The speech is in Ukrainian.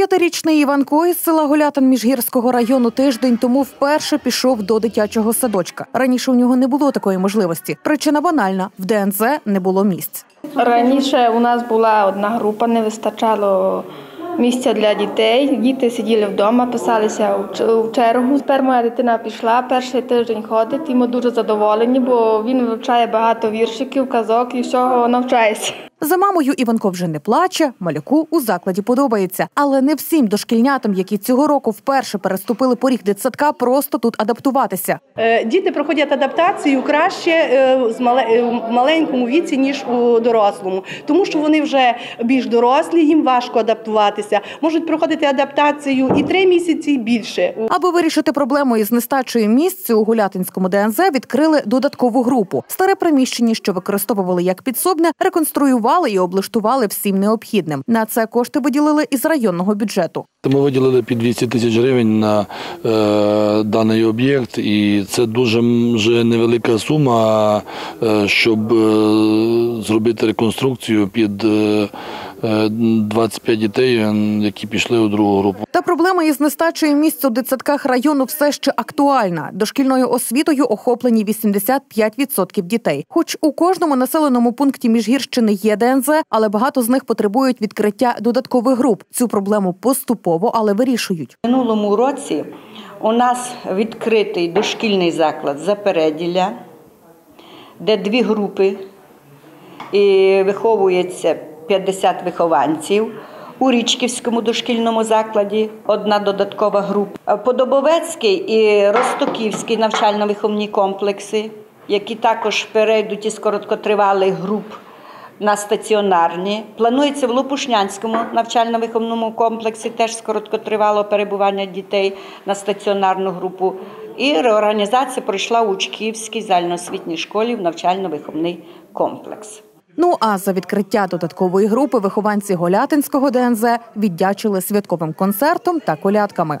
П'ятирічний Іванко із села Голятин Міжгірського району тиждень тому вперше пішов до дитячого садочка. Раніше у нього не було такої можливості. Причина банальна: в ДНЗ не було місць. Раніше у нас була одна група, не вистачало місця для дітей. Діти сиділи вдома, писалися у чергу. Тепер моя дитина пішла, перший тиждень ходить, і ми дуже задоволені, бо він вивчає багато віршиків, казок і всього навчається. За мамою Іванко вже не плаче, малюку у закладі подобається. Але не всім дошкільнятам, які цього року вперше переступили поріг дитсадка, просто тут адаптуватися. Е, Діти проходять адаптацію краще е, з е, в маленькому віці, ніж у дорослому, тому що вони вже більш дорослі, їм важко адаптуватися. Можуть проходити адаптацію і три місяці і більше. Аби вирішити проблему із нестачею місць у Гулятинському ДНЗ, відкрили додаткову групу. Старе приміщення, що використовували як підсобне, реконструювали і облаштували всім необхідним. На це кошти виділили із районного бюджету. Ми виділили під 200 тисяч гривень на е, даний об'єкт, і це дуже вже невелика сума, е, щоб е, зробити реконструкцію під е, 25 дітей, які пішли у другу групу. Та проблема із нестачею місць у дитсадках району все ще актуальна. Дошкільною освітою охоплені 85% дітей. Хоч у кожному населеному пункті Міжгірщини є ДНЗ, але багато з них потребують відкриття додаткових груп. Цю проблему поступово, але вирішують. В минулому році у нас відкритий дошкільний заклад Запереділя, де дві групи і виховується 50 вихованців. У Річківському дошкільному закладі одна додаткова група. Подобовецький і Ростоківський навчально-виховні комплекси, які також перейдуть із короткотривалих груп на стаціонарні. Планується в Лопушнянському навчально-виховному комплексі теж з короткотривалого перебування дітей на стаціонарну групу. І реорганізація пройшла у Учківській загальноосвітній школі в навчально-виховний комплекс. Ну а за відкриття додаткової групи вихованці Голятинського ДНЗ віддячили святковим концертом та колядками.